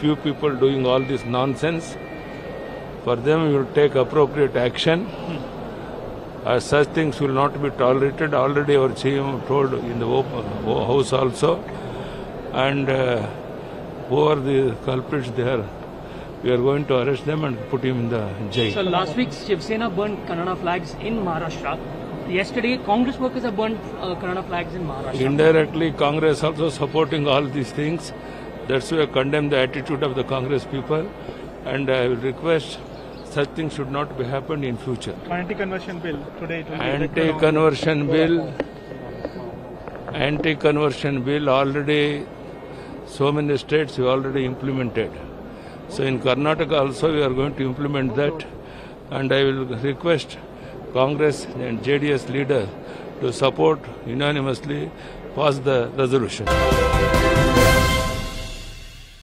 few people doing all this nonsense. For them, we will take appropriate action. Uh, such things will not be tolerated. Already our CM told in the open, house also. And uh, who are the culprits there? We are going to arrest them and put him in the jail. So last week, Shiv Sena burned Kannada flags in Maharashtra. Yesterday, Congress workers have burned uh, Kannada flags in Maharashtra. Indirectly, Congress also supporting all these things. That's why I condemn the attitude of the Congress people. And I will request such things should not be happened in future. Anti-conversion bill today. It will be elected on- Anti-conversion bill, anti-conversion bill already, so many states have already implemented. So in Karnataka also we are going to implement that and I will request Congress and JDS leader to support unanimously pass the resolution.